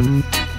Mm-hmm.